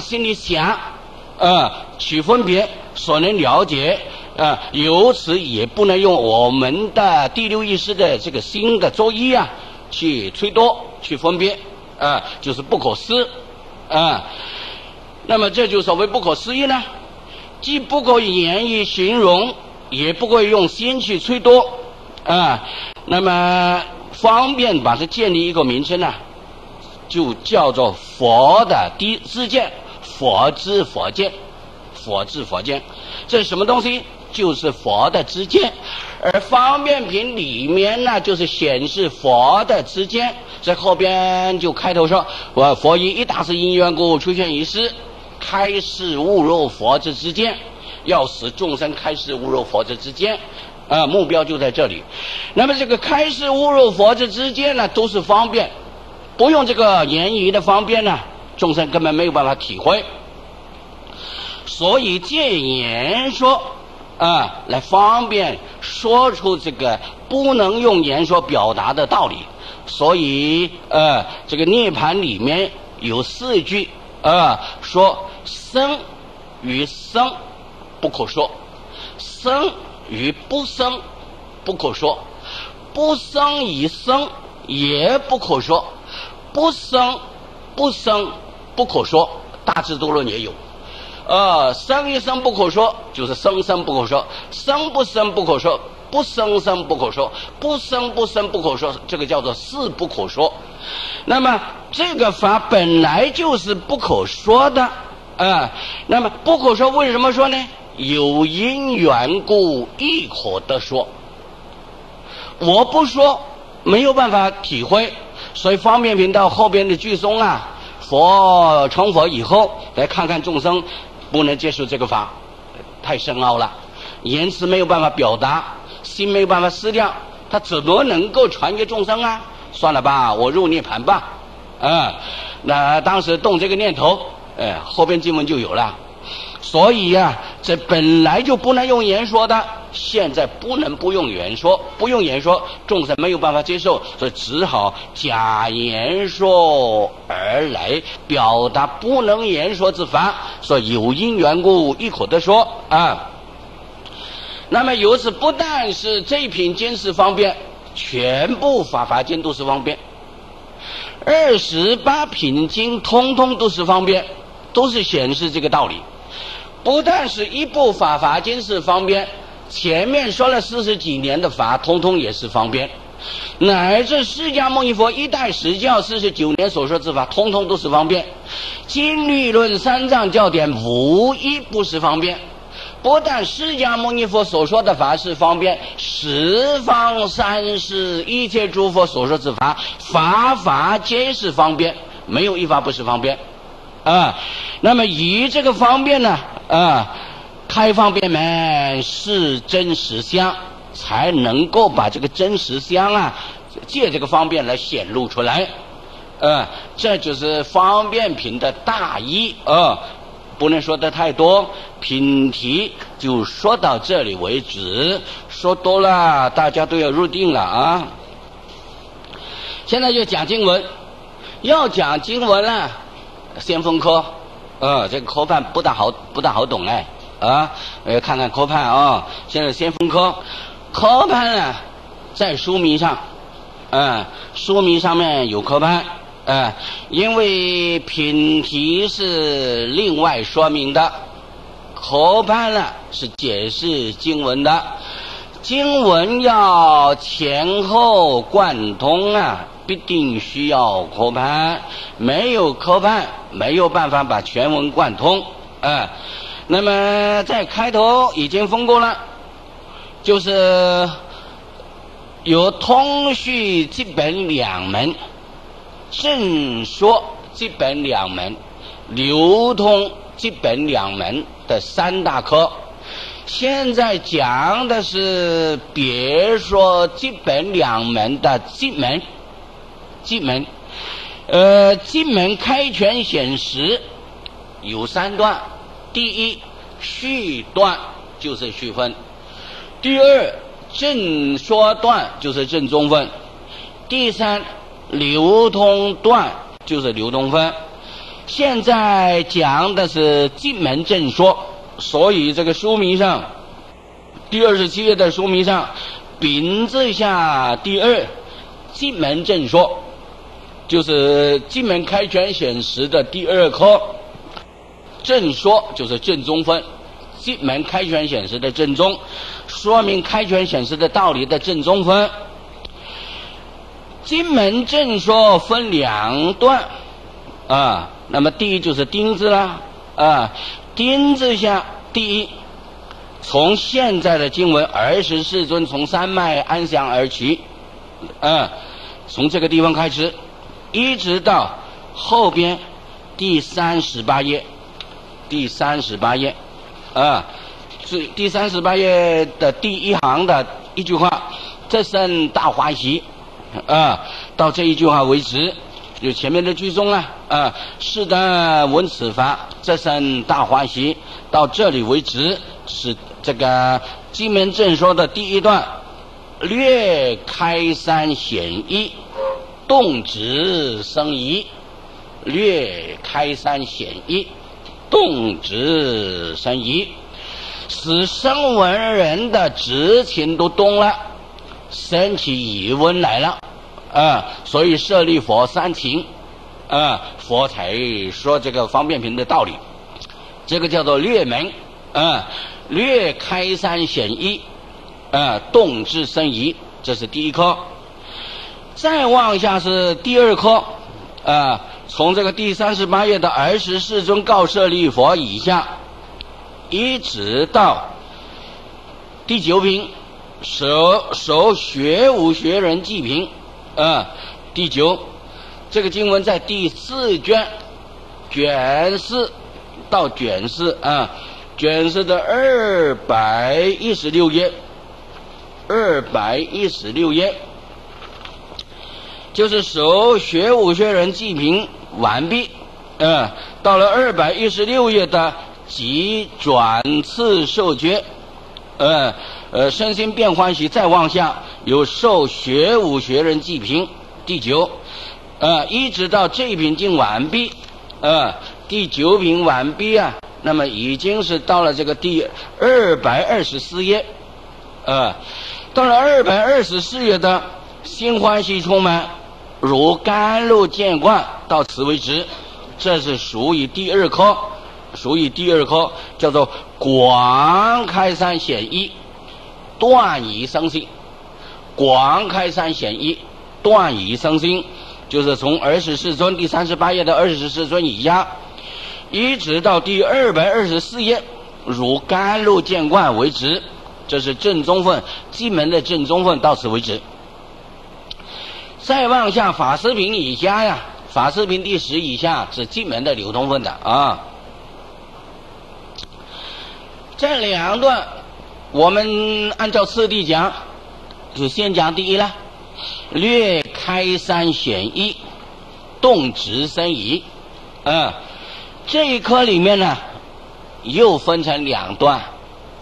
心里想，呃，去分别，所能了解，呃，由此也不能用我们的第六意识的这个心的作意啊，去推多，去分别，啊，就是不可思，啊，那么这就所谓不可思议呢，既不可言语形容，也不可以用心去推多，啊，那么方便把它建立一个名称呢，就叫做佛的第自见。佛知佛见，佛知佛见，这是什么东西？就是佛的知见。而方便品里面呢，就是显示佛的知见。在后边就开头说：“我佛一一大事因缘故出现一世，开示悟入佛之之见，要使众生开示悟入佛之之见。”啊，目标就在这里。那么这个开示悟入佛之之见呢，都是方便，不用这个言语的方便呢。众生根本没有办法体会，所以借言说啊，来方便说出这个不能用言说表达的道理。所以呃，这个涅盘里面有四句啊，说生与生不可说，生与不生不可说，不生与生也不可说，不生不生。不可说，大智多论也有，呃，生一生不可说，就是生生不可说，生不生不可说，不生生不可说，不生不生不可说，这个叫做事不可说。那么这个法本来就是不可说的，啊，那么不可说为什么说呢？有因缘故亦可得说。我不说，没有办法体会，所以方便频道后边的句诵啊。佛成佛以后，来看看众生不能接受这个法，太深奥了，言辞没有办法表达，心没有办法思量，他怎么能够传给众生啊？算了吧，我入涅盘吧。嗯，那当时动这个念头，哎，后边经文就有了。所以呀，这本来就不能用言说的。现在不能不用言说，不用言说，众生没有办法接受，所以只好假言说而来表达不能言说之法。说有因缘故，一口的说啊。那么由此不但是这一品经是方便，全部法华经都是方便，二十八品经通通都是方便，都是显示这个道理。不但是一部法华经是方便。前面说了四十几年的法，通通也是方便；乃至释迦牟尼佛一代实教四十九年所说之法，通通都是方便。经律论三藏教典无一不是方便。不但释迦牟尼佛所说的法是方便，十方三世一切诸佛所说之法，法法皆是方便，没有一法不是方便。啊，那么以这个方便呢，啊。开方便门是真实相，才能够把这个真实相啊，借这个方便来显露出来。呃，这就是方便品的大意啊，不能说的太多。品题就说到这里为止，说多了大家都要入定了啊。现在就讲经文，要讲经文了，先锋科，呃，这个科判不大好，不大好懂哎。啊，呃，看看科判啊，现在先分科，科判呢，在书名上，嗯，书名上面有科判，嗯，因为品题是另外说明的，科判呢是解释经文的，经文要前后贯通啊，必定需要科判，没有科判，没有办法把全文贯通，啊。那么在开头已经分过了，就是有通序基本两门，正说基本两门，流通基本两门的三大科。现在讲的是别说基本两门的进门，进门，呃，进门开权显实有三段。第一，序段就是序分；第二，正说段就是正中分；第三，流通段就是流通分。现在讲的是进门正说，所以这个书名上第二十七页的书名上，丙字下第二，进门正说，就是进门开权显实的第二科。正说就是正中分，进门开权显示的正中，说明开权显示的道理的正中分。金门正说分两段，啊，那么第一就是丁字啦，啊，丁字下第一，从现在的经文二十世尊从山脉安详而起，啊，从这个地方开始，一直到后边第三十八页。第三十八页，啊，是第三十八页的第一行的一句话，这生大欢喜，啊，到这一句话为止，就前面的句中啊，啊，是的，闻此法，这生大欢喜，到这里为止是这个金门正说的第一段，略开山显一，动直生疑，略开山显一。动直生疑，使声闻人的直情都动了，生起疑问来了，啊，所以设立佛三情，啊，佛才说这个方便品的道理，这个叫做略门，啊，略开山显一，啊，动之生疑，这是第一颗，再往下是第二颗，啊。从这个第三十八页的二十四尊告舍利佛以下，一直到第九品，首首学武学人记品，啊，第九，这个经文在第四卷卷四到卷四啊，卷四的二百一十六页，二百一十六页。就是首学武学人记评完毕，嗯，到了二百一十六页的即转次受决，呃呃，身心变欢喜，再往下有受学武学人记评第九，呃，一直到这一品经完毕，呃，第九品完毕啊，那么已经是到了这个第二百二十四页，呃，到了二百二十四页的心欢喜充满。如甘露见灌，到此为止。这是属于第二科，属于第二科，叫做广开山显一，断疑生心。广开山显一，断疑生心，就是从二十四尊第三十八页的二十四尊以下，一直到第二百二十四页，如甘露见灌为止。这是正宗分，进门的正宗分，到此为止。再往下，法师品以下呀，法师品第十以下是进门的流通分的啊。这两段我们按照次第讲，就先讲第一了。略开三选一，动直生疑。嗯，这一科里面呢，又分成两段，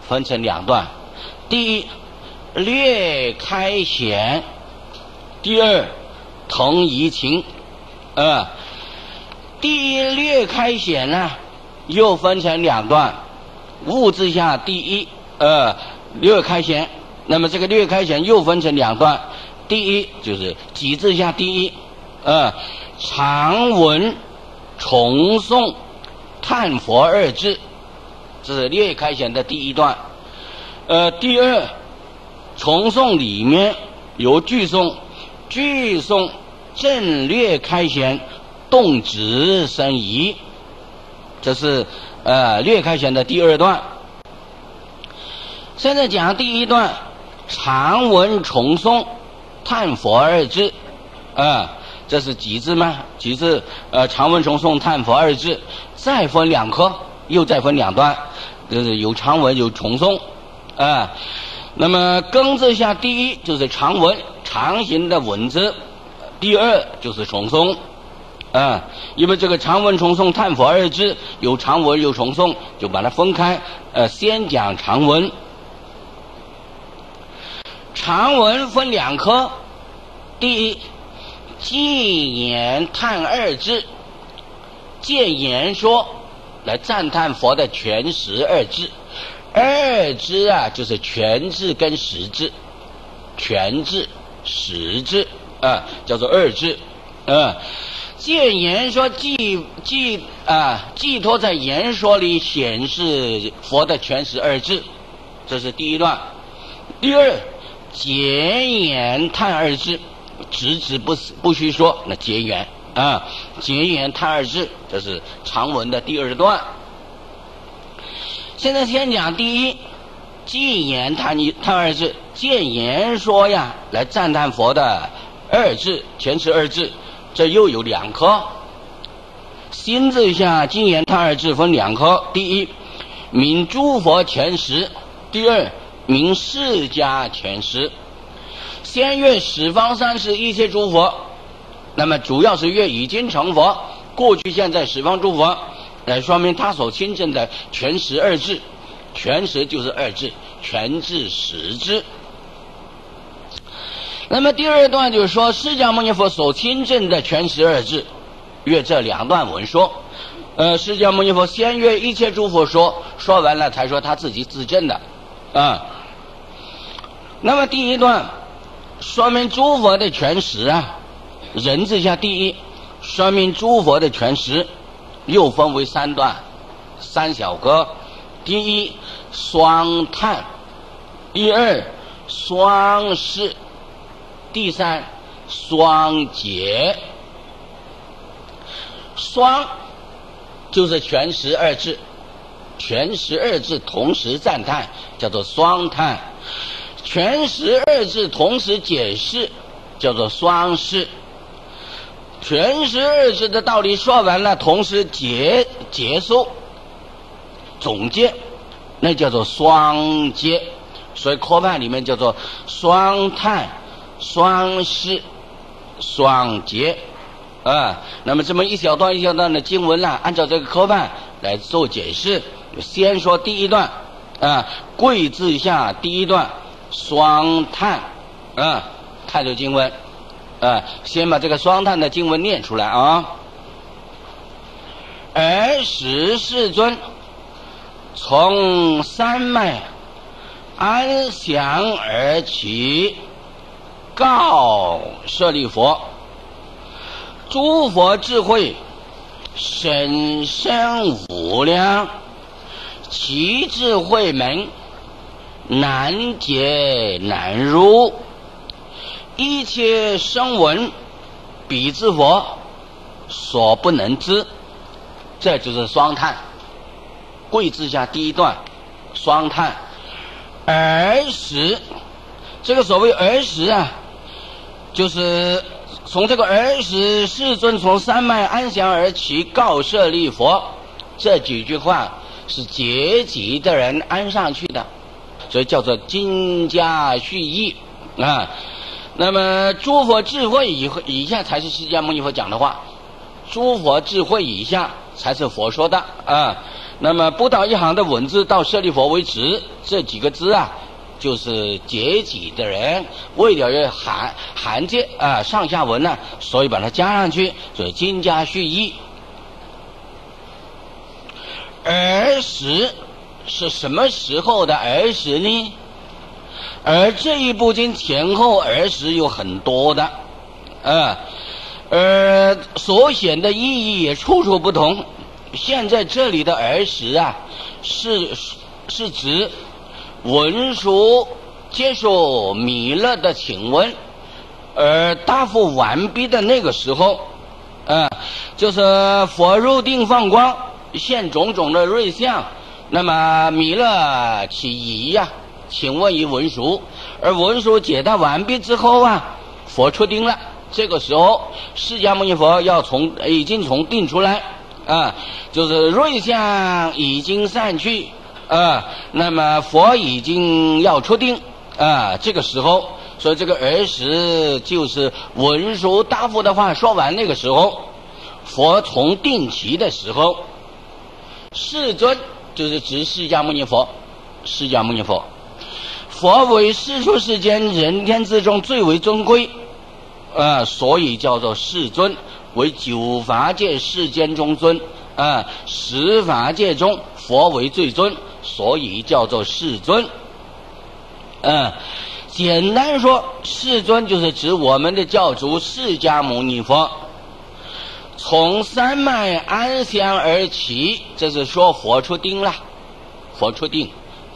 分成两段。第一，略开显。第二，同怡情，啊，第一略开显呢，又分成两段，物质下第一，呃，略开显，那么这个略开显又分成两段，第一就是几字下第一，呃，常文重诵叹佛二字，这是略开显的第一段，呃，第二重诵里面有句诵。聚诵正略开弦，动直生疑，这是呃略开弦的第二段。现在讲第一段，长文重诵叹佛二字，啊，这是几字吗？几字？呃，长文重诵叹佛二字，再分两科，又再分两段，就是有长文有重诵，啊，那么庚字下第一就是长文。长形的文字，第二就是重诵，啊，因为这个长文重诵叹佛二字有长文有重诵，就把它分开，呃，先讲长文。长文分两科，第一，纪言叹二字，戒言说来赞叹佛的全实二字。二字啊，就是全字跟实字，全字、十字啊，叫做二字。嗯，戒言说寄寄啊，寄托在言说里显示佛的全十二字，这是第一段。第二，结言叹二字，直直不不须说，那结言啊，结言叹二字，这是长文的第二段。现在先讲第一，进言叹一叹二字，见言说呀，来赞叹佛的二字，前持二字，这又有两颗。心字下进言叹二字分两颗，第一，名诸佛前十；第二，名释迦前十。先愿十方三世一切诸佛，那么主要是愿已经成佛，过去现在十方诸佛。来说明他所亲证的全十二字，全十就是二字，全字十字。那么第二段就是说，释迦牟尼佛所亲证的全实二字，约这两段文说。呃，释迦牟尼佛先约一切诸佛说，说完了才说他自己自证的，啊。那么第一段说明诸佛的全实啊，人字下第一，说明诸佛的全实。又分为三段，三小歌。第一，双叹；第二，双释；第三，双结。双就是全十二字，全十二字同时赞叹，叫做双叹；全十二字同时解释，叫做双释。全十二字的道理说完了，同时结结束总结，那叫做双结。所以科判里面叫做双叹、双释、双结啊。那么这么一小段一小段的经文呢，按照这个科判来做解释。先说第一段啊，贵字下第一段双叹啊，看这经文。啊，先把这个双叹的经文念出来啊。儿时世尊从山脉安详而起，告舍利佛：诸佛智慧深深无量，其智慧门难解难入。一切声闻，彼之佛所不能知，这就是双叹。跪之下第一段，双叹。儿时，这个所谓儿时啊，就是从这个儿时世尊从山脉安详而起，告舍利佛，这几句话是结集的人安上去的，所以叫做金家续义啊。那么，诸佛智慧以以下才是释迦牟尼佛讲的话，诸佛智慧以下才是佛说的啊。那么不到一行的文字到舍利佛为止，这几个字啊，就是结己的人为了要含含接啊上下文呢，所以把它加上去，所以金加续意。儿时是什么时候的儿时呢？而这一部经前后儿时有很多的，啊，呃，所显的意义也处处不同。现在这里的儿时啊，是是指文殊接受弥勒的请问，而答复完毕的那个时候，啊，就是佛入定放光，现种种的瑞相，那么弥勒起疑呀。请问于文殊，而文殊解答完毕之后啊，佛出定了。这个时候，释迦牟尼佛要从已经从定出来啊，就是瑞相已经散去啊，那么佛已经要出定啊。这个时候，所以这个儿时就是文殊答复的话说完那个时候，佛从定期的时候，世尊就是指释迦牟尼佛，释迦牟尼佛。佛为世出世间人天之中最为尊贵，啊，所以叫做世尊。为九法界世间中尊，啊，十法界中佛为最尊，所以叫做世尊。嗯，简单说，世尊就是指我们的教主释迦牟尼佛。从三脉安详而起，这是说佛出定了，佛出定，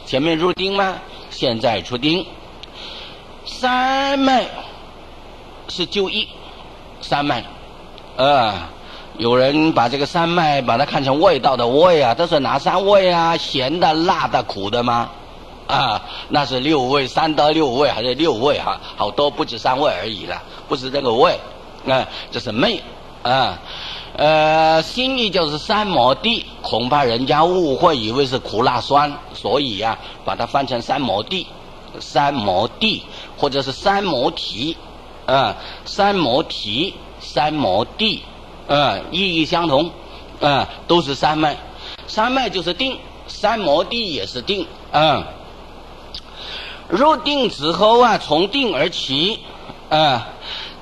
前面入定吗？现在出定。三脉是就义，三脉，啊，有人把这个三脉把它看成味道的味啊，这是哪三味啊？咸的、辣的、苦的吗？啊，那是六味，三到六味还是六味哈？好多不止三味而已了，不是这个味，啊，这是昧。啊，呃，心意就是三摩地，恐怕人家误会以为是苦辣酸，所以呀，把它翻成三摩地，三摩地或者是三摩提，啊，三摩提，三摩地，嗯，意义相同，嗯，都是三脉，三脉就是定，三摩地也是定，嗯，入定之后啊，从定而起，嗯，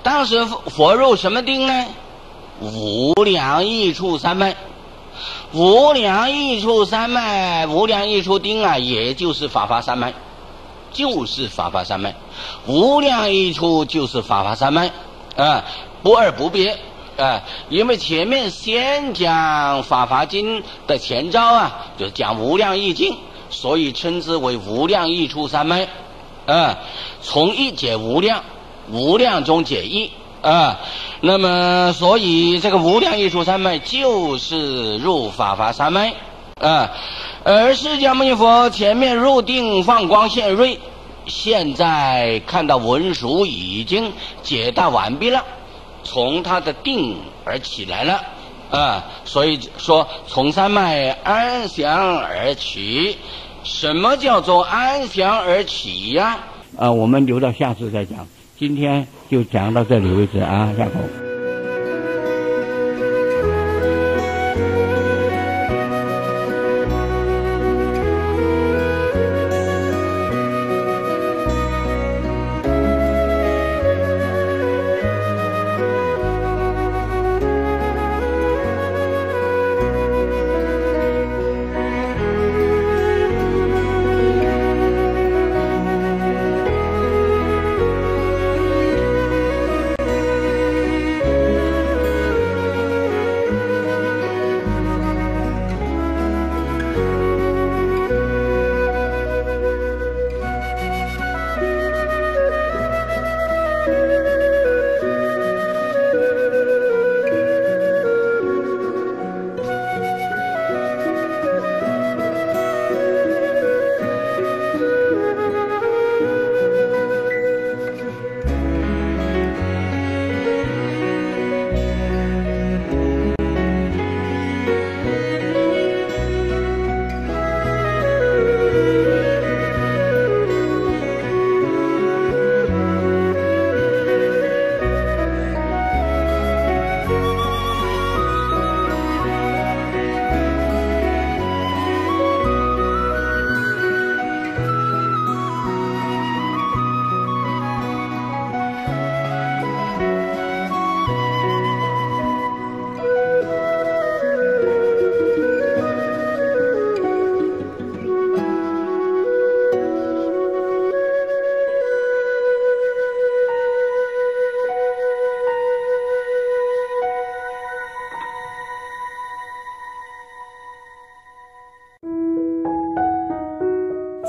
当时佛入什么定呢？无量异处三昧，无量异处三昧，无量异处定啊，也就是法华三昧，就是法华三昧，无量异处就是法华三昧，啊，不二不别，啊，因为前面先讲法华经的前招啊，就是讲无量易经，所以称之为无量异处三昧，啊，从一解无量，无量中解一。啊，那么所以这个无量艺术三昧就是入法华三昧。啊，而释迦牟尼佛前面入定放光现瑞，现在看到文殊已经解答完毕了，从他的定而起来了啊，所以说从三脉安详而起，什么叫做安详而起呀？啊，我们留到下次再讲。今天就讲到这里为止啊，下口。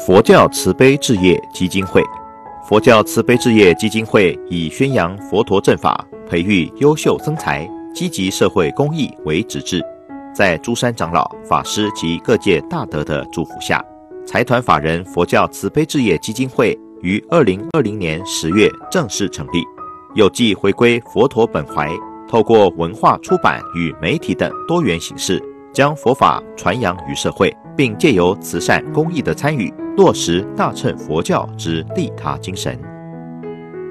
佛教慈悲置业基金会，佛教慈悲置业基金会以宣扬佛陀正法、培育优秀僧才、积极社会公益为旨志，在诸山长老、法师及各界大德的祝福下，财团法人佛教慈悲置业基金会于二零二零年十月正式成立，有继回归佛陀本怀，透过文化出版与媒体等多元形式，将佛法传扬于社会，并借由慈善公益的参与。落实大乘佛教之利他精神。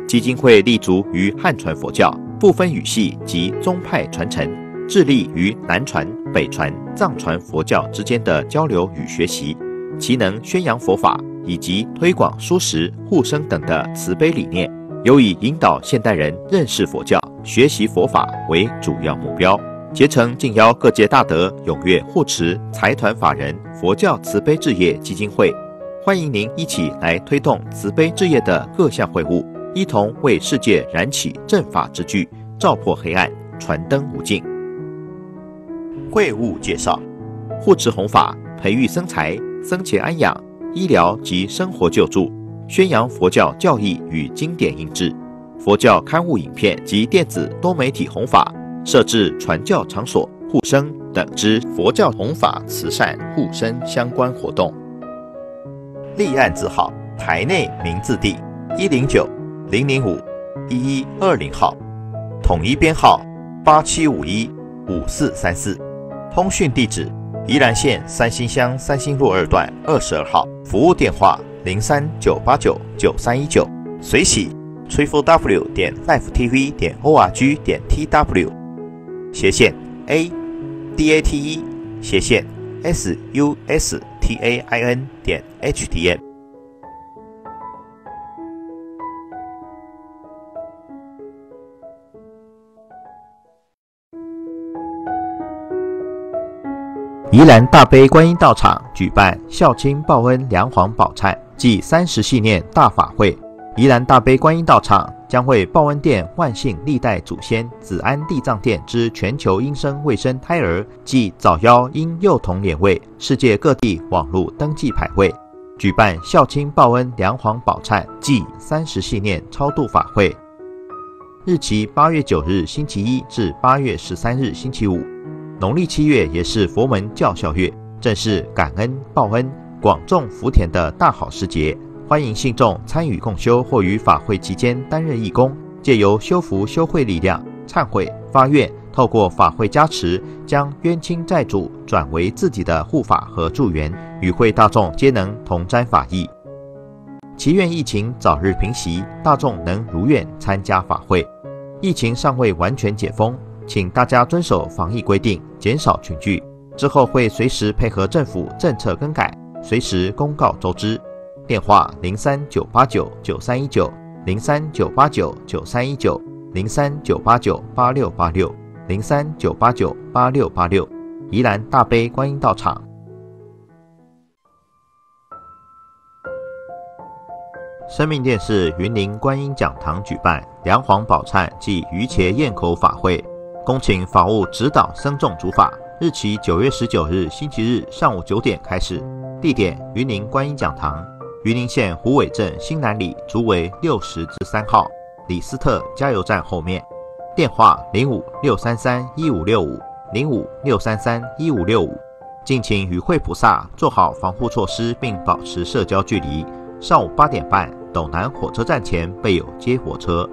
基金会立足于汉传佛教，不分语系及宗派传承，致力于南传、北传、藏传佛教之间的交流与学习，其能宣扬佛法以及推广殊食、护生等的慈悲理念，有以引导现代人认识佛教，学习佛法为主要目标，竭诚敬邀各界大德踊跃护持财团法人佛教慈悲置业基金会，欢迎您一起来推动慈悲置业的各项会务，一同为世界燃起正法之炬，照破黑暗，传灯无尽。会务介绍：护持弘法，培育僧才，僧前安养，医疗及生活救助，宣扬佛教教义与经典印制。佛教刊物、影片及电子多媒体弘法，设置传教场所、护生等之佛教弘法慈善护生相关活动。立案字号：台内名字第一零九零零五一一二零号，统一编号八七五一五四三四。通讯地址：宜兰县三星乡三星路二段二十二号。服务电话：零三九八九九三一九。随喜。triple w 点 life tv 点 org 点 tw 斜线 a d a t e 斜线 s u s t a i n 点 h t m 宜兰大悲观音道场举办孝亲报恩梁皇宝忏暨三十系念大法会。宜兰大悲观音道场将会报恩殿万幸历代祖先子安地藏殿之全球因生未生胎儿及早夭婴幼童连位世界各地网络登记牌位，举办孝亲报恩梁皇宝忏暨三十系念超度法会，日期八月九日星期一至八月十三日星期五，农历七月也是佛门教孝月，正是感恩报恩、广种福田的大好时节。欢迎信众参与共修，或于法会期间担任义工，借由修福修慧力量，忏悔发愿，透过法会加持，将冤亲债主转为自己的护法和助缘，与会大众皆能同沾法益。祈愿疫情早日平息，大众能如愿参加法会。疫情尚未完全解封，请大家遵守防疫规定，减少群聚。之后会随时配合政府政策更改，随时公告周知。电话零三九八九九三一九零三九八九九三一九零三九八九八六八六零三九八九八六八六，宜兰大悲观音道场。生命电视云林观音讲堂举办梁皇宝忏暨鱼茄咽口法会，恭请法务指导僧众主法。日期九月十九日星期日上午九点开始，地点云林观音讲堂。榆林县虎尾镇新南里竹围六十至三号李斯特加油站后面，电话零五六三三一五六五零五六三三一五六五，敬请与惠菩萨做好防护措施，并保持社交距离。上午八点半，斗南火车站前备有接火车。